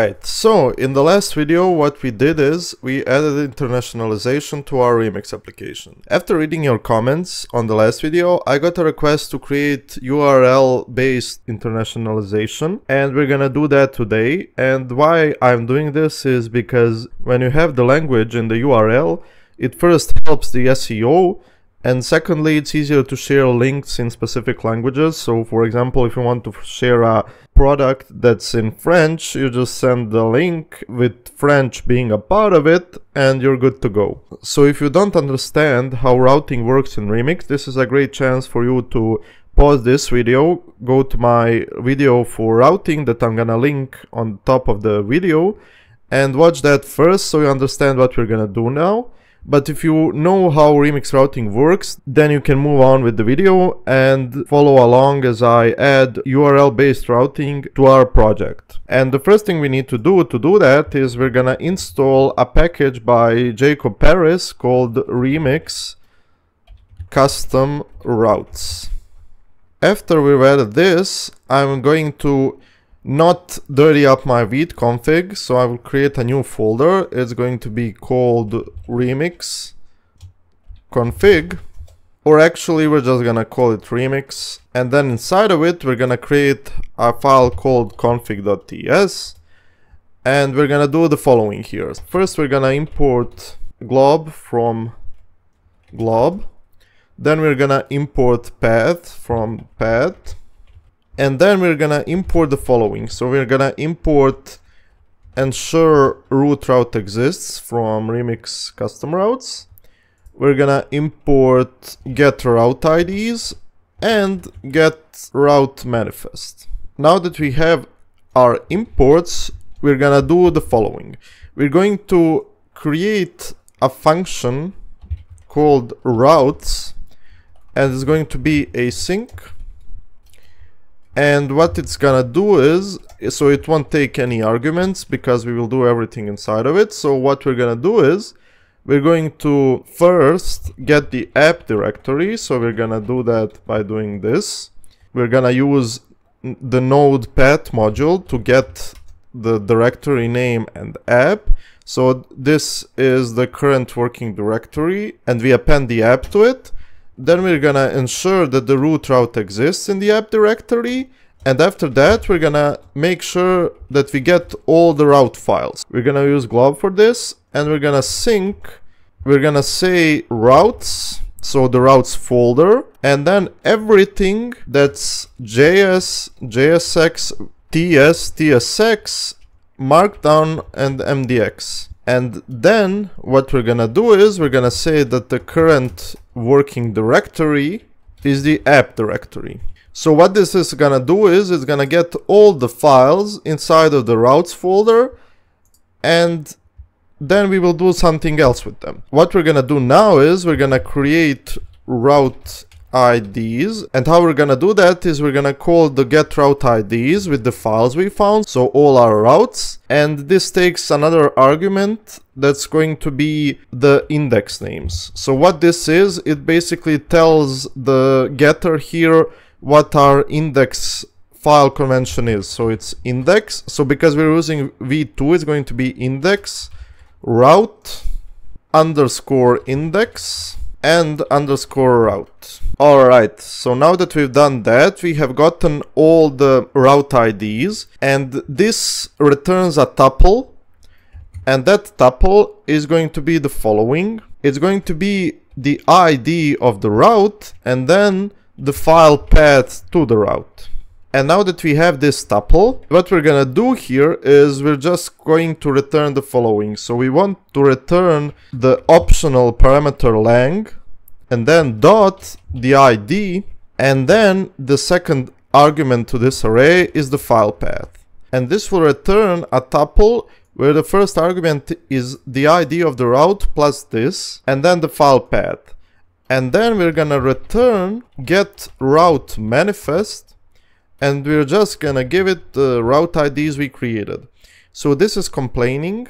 Alright, so in the last video what we did is we added internationalization to our Remix application. After reading your comments on the last video, I got a request to create URL based internationalization and we're gonna do that today. And why I'm doing this is because when you have the language in the URL, it first helps the SEO and secondly, it's easier to share links in specific languages. So for example, if you want to share a product that's in French, you just send the link with French being a part of it and you're good to go. So if you don't understand how routing works in Remix, this is a great chance for you to pause this video, go to my video for routing that I'm gonna link on top of the video and watch that first so you understand what we're gonna do now. But if you know how remix routing works, then you can move on with the video and follow along as I add URL based routing to our project. And the first thing we need to do to do that is we're gonna install a package by Jacob Paris called Remix Custom Routes. After we've added this, I'm going to not dirty up my vite config so I will create a new folder. It's going to be called remix config or actually we're just gonna call it remix. And then inside of it we're gonna create a file called config.ts and we're gonna do the following here. First we're gonna import glob from glob. Then we're gonna import path from path and then we're gonna import the following. So we're gonna import ensure root route exists from remix custom routes. We're gonna import get route IDs and get route manifest. Now that we have our imports we're gonna do the following. We're going to create a function called routes and it's going to be async and what it's gonna do is so it won't take any arguments because we will do everything inside of it. So what we're gonna do is we're going to first get the app directory. So we're gonna do that by doing this. We're gonna use the node path module to get the directory name and app. So this is the current working directory and we append the app to it then we're gonna ensure that the root route exists in the app directory. And after that, we're gonna make sure that we get all the route files. We're gonna use glob for this and we're gonna sync. We're gonna say routes, so the routes folder, and then everything that's JS, JSX, TS, TSX, Markdown, and MDX. And then what we're gonna do is we're gonna say that the current working directory is the app directory. So what this is gonna do is it's gonna get all the files inside of the routes folder and then we will do something else with them. What we're gonna do now is we're gonna create route IDs and how we're gonna do that is we're gonna call the get route IDs with the files we found so all our routes. And this takes another argument that's going to be the index names. So what this is it basically tells the getter here what our index file convention is. So it's index. So because we're using v2 it's going to be index route underscore index and underscore route. Alright, so now that we've done that, we have gotten all the route IDs, and this returns a tuple, and that tuple is going to be the following. It's going to be the ID of the route, and then the file path to the route. And now that we have this tuple, what we're gonna do here is we're just going to return the following. So we want to return the optional parameter lang and then dot the ID and then the second argument to this array is the file path. And this will return a tuple where the first argument is the ID of the route plus this and then the file path. And then we're gonna return get route manifest and we're just gonna give it the route IDs we created. So this is complaining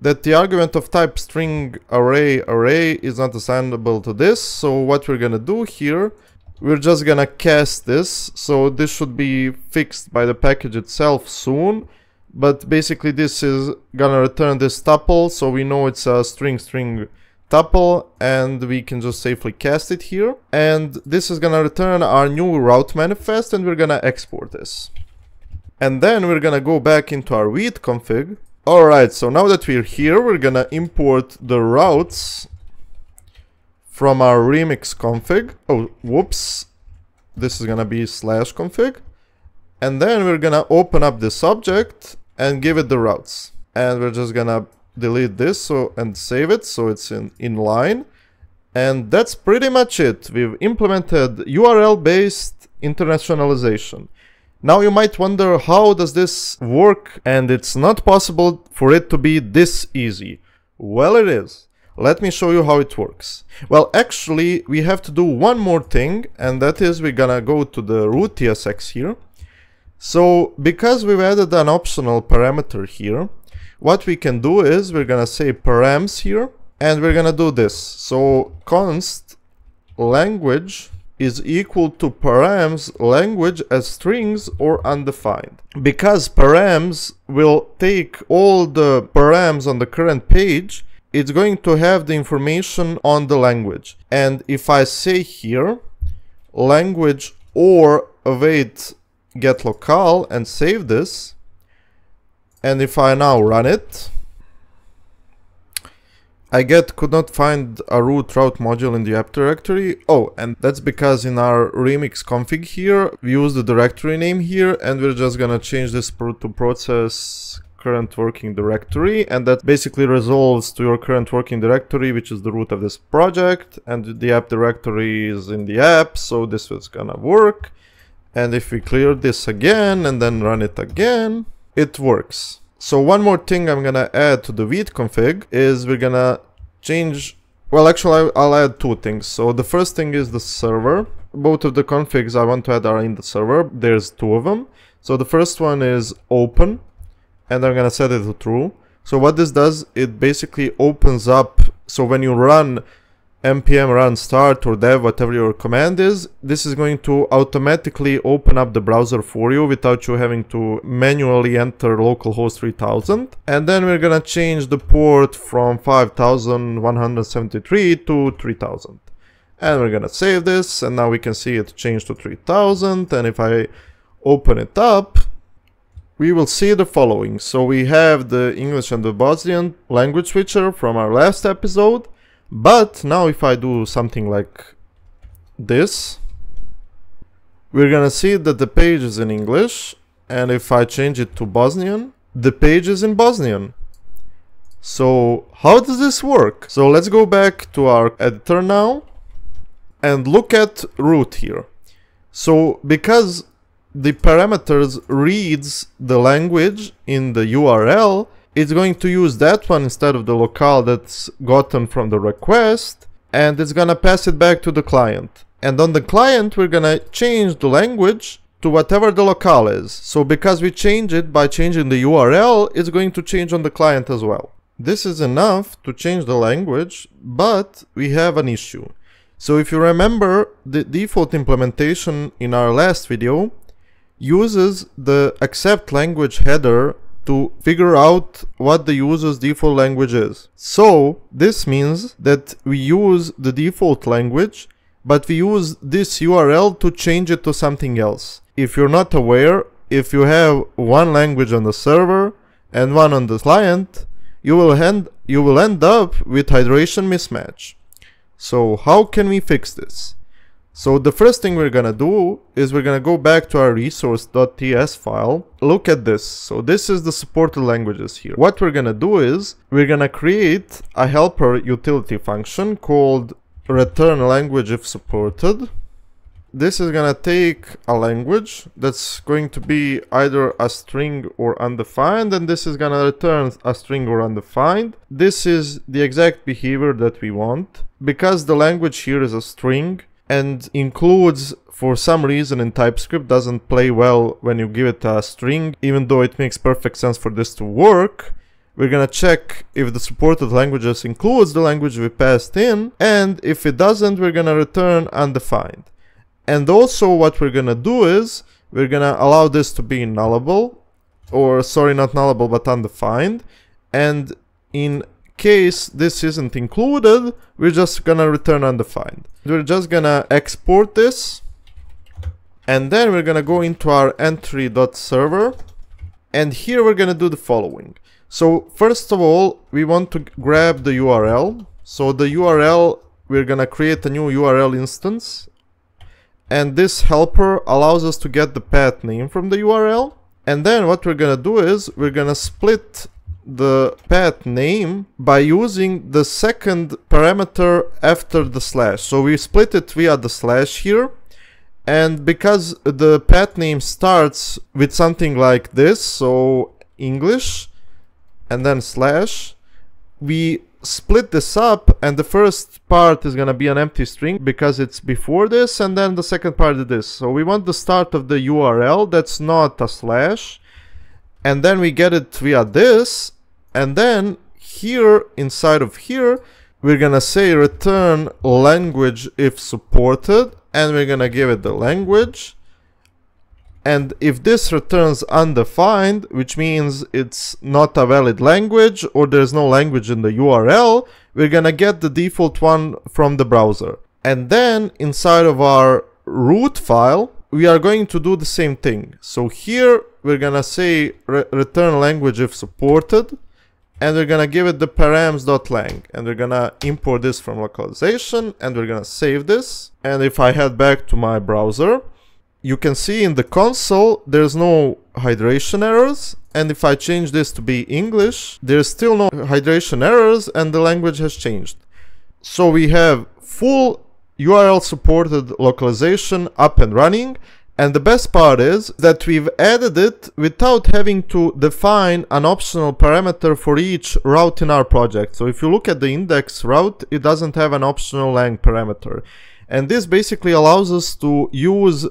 that the argument of type string array array is not assignable to this. So what we're gonna do here, we're just gonna cast this. So this should be fixed by the package itself soon. but basically this is gonna return this tuple so we know it's a string string tuple and we can just safely cast it here. And this is gonna return our new route manifest and we're gonna export this. And then we're gonna go back into our Vite config. Alright so now that we're here we're gonna import the routes from our remix config. Oh whoops. This is gonna be slash config. And then we're gonna open up this object and give it the routes. And we're just gonna delete this so and save it so it's in in line. And that's pretty much it. We've implemented url based internationalization. Now you might wonder how does this work? And it's not possible for it to be this easy. Well it is. Let me show you how it works. Well, actually, we have to do one more thing, and that is we're gonna go to the root TSX here. So, because we've added an optional parameter here, what we can do is we're gonna say params here, and we're gonna do this. So, const language is equal to params language as strings or undefined. Because params will take all the params on the current page it's going to have the information on the language. And if I say here, language or await get locale and save this, and if I now run it, I get could not find a root route module in the app directory. Oh, and that's because in our remix config here, we use the directory name here, and we're just gonna change this to process current working directory. And that basically resolves to your current working directory which is the root of this project. And the app directory is in the app so this is gonna work. And if we clear this again and then run it again it works. So one more thing I'm gonna add to the Vite config is we're gonna change well actually I'll add two things. So the first thing is the server. Both of the configs I want to add are in the server. There's two of them. So the first one is open and I'm gonna set it to true. So what this does, it basically opens up, so when you run npm run start or dev, whatever your command is, this is going to automatically open up the browser for you without you having to manually enter localhost 3000. And then we're gonna change the port from 5173 to 3000. And we're gonna save this, and now we can see it changed to 3000, and if I open it up, we will see the following. So we have the English and the Bosnian language switcher from our last episode. But now if I do something like this, we're gonna see that the page is in English. And if I change it to Bosnian, the page is in Bosnian. So how does this work? So let's go back to our editor now and look at root here. So because the parameters reads the language in the URL, it's going to use that one instead of the locale that's gotten from the request, and it's gonna pass it back to the client. And on the client, we're gonna change the language to whatever the locale is. So because we change it by changing the URL, it's going to change on the client as well. This is enough to change the language, but we have an issue. So if you remember the default implementation in our last video, uses the accept language header to figure out what the user's default language is. So this means that we use the default language, but we use this URL to change it to something else. If you're not aware, if you have one language on the server and one on the client, you will end, you will end up with hydration mismatch. So how can we fix this? So the first thing we're gonna do is we're gonna go back to our resource.ts file. Look at this. So this is the supported languages here. What we're gonna do is we're gonna create a helper utility function called return language if supported. This is gonna take a language that's going to be either a string or undefined and this is gonna return a string or undefined. This is the exact behavior that we want. Because the language here is a string, and includes for some reason in TypeScript doesn't play well when you give it a string, even though it makes perfect sense for this to work. We're gonna check if the supported languages includes the language we passed in, and if it doesn't, we're gonna return undefined. And also what we're gonna do is, we're gonna allow this to be nullable, or sorry, not nullable, but undefined. And in case this isn't included, we're just gonna return undefined. We're just gonna export this and then we're gonna go into our entry.server and here we're gonna do the following. So first of all, we want to grab the URL. So the URL, we're gonna create a new URL instance and this helper allows us to get the path name from the URL. And then what we're gonna do is we're gonna split the path name by using the second parameter after the slash. So we split it via the slash here. And because the path name starts with something like this, so English and then slash, we split this up and the first part is gonna be an empty string because it's before this and then the second part is this. So we want the start of the URL that's not a slash and then we get it via this and then here inside of here we're gonna say return language if supported and we're gonna give it the language and if this returns undefined, which means it's not a valid language or there's no language in the URL, we're gonna get the default one from the browser. And then inside of our root file, we are going to do the same thing. So here we're gonna say re return language if supported and we're gonna give it the params.lang and we're gonna import this from localization. And we're gonna save this. And if I head back to my browser you can see in the console there's no hydration errors. And if I change this to be English there's still no hydration errors and the language has changed. So we have full URL supported localization up and running and the best part is that we've added it without having to define an optional parameter for each route in our project. So if you look at the index route, it doesn't have an optional lang parameter. And this basically allows us to use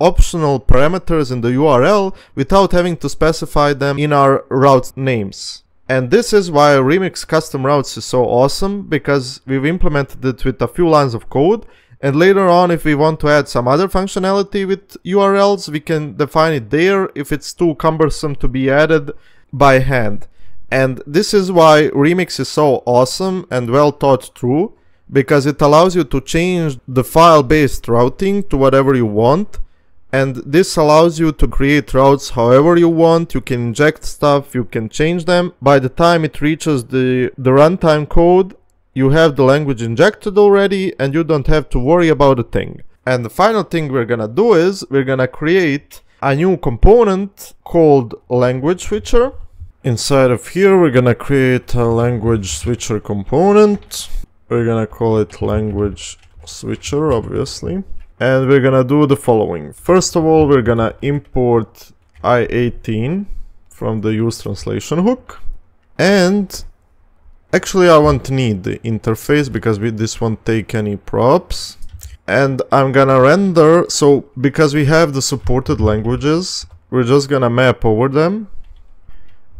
optional parameters in the URL without having to specify them in our route names. And this is why Remix custom routes is so awesome because we've implemented it with a few lines of code and later on if we want to add some other functionality with URLs we can define it there if it's too cumbersome to be added by hand. And this is why Remix is so awesome and well thought through because it allows you to change the file based routing to whatever you want. And this allows you to create routes however you want. You can inject stuff you can change them. By the time it reaches the the runtime code you have the language injected already and you don't have to worry about a thing and the final thing we're gonna do is we're gonna create a new component called language switcher inside of here we're gonna create a language switcher component we're gonna call it language switcher obviously and we're gonna do the following. First of all, we're gonna import i18 from the use translation hook. And actually I won't need the interface because we, this won't take any props. And I'm gonna render, so because we have the supported languages, we're just gonna map over them.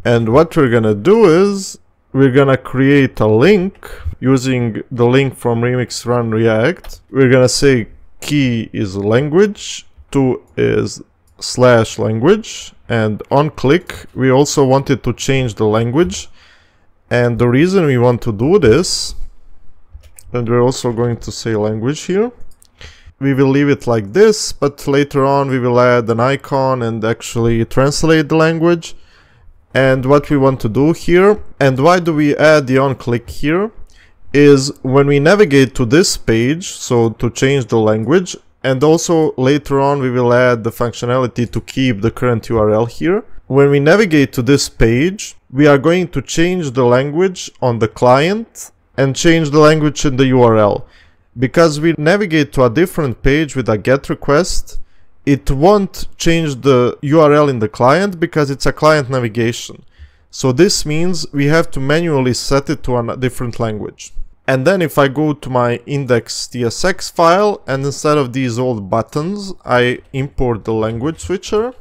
And what we're gonna do is, we're gonna create a link using the link from remix run react. We're gonna say key is language, to is slash language, and on click we also wanted to change the language. And the reason we want to do this, and we're also going to say language here, we will leave it like this, but later on we will add an icon and actually translate the language. And what we want to do here, and why do we add the on click here? is when we navigate to this page, so to change the language, and also later on we will add the functionality to keep the current URL here. When we navigate to this page, we are going to change the language on the client and change the language in the URL. Because we navigate to a different page with a GET request, it won't change the URL in the client because it's a client navigation. So this means we have to manually set it to a different language. And then if I go to my index.tsx file and instead of these old buttons, I import the language switcher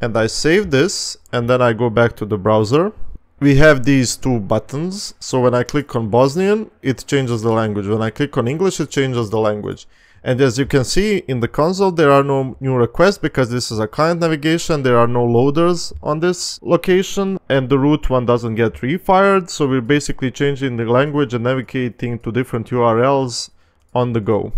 and I save this and then I go back to the browser. We have these two buttons. So when I click on Bosnian, it changes the language. When I click on English, it changes the language. And as you can see in the console, there are no new requests because this is a client navigation. There are no loaders on this location and the root one doesn't get refired. So we're basically changing the language and navigating to different URLs on the go.